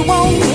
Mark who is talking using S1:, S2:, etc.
S1: you want